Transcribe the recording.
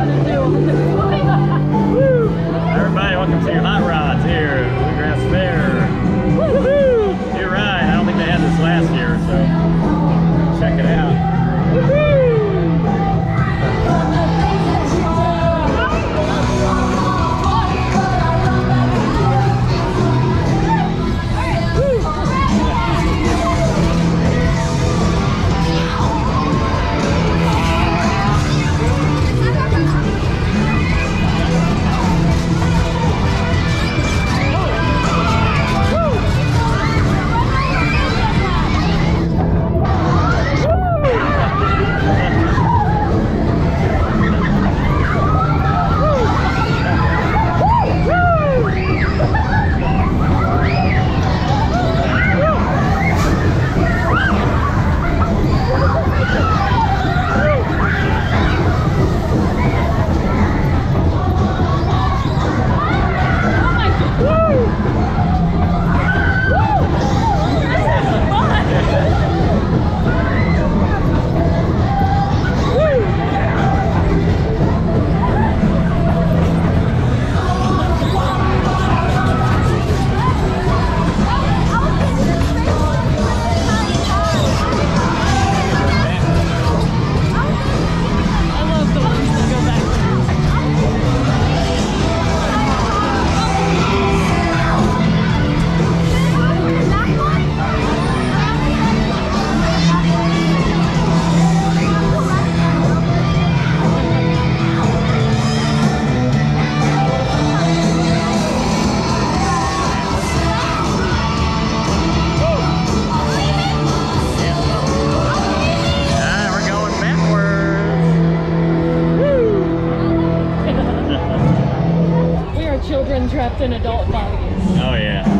Everybody, welcome to your Hot Rods here. in adult values. Oh yeah.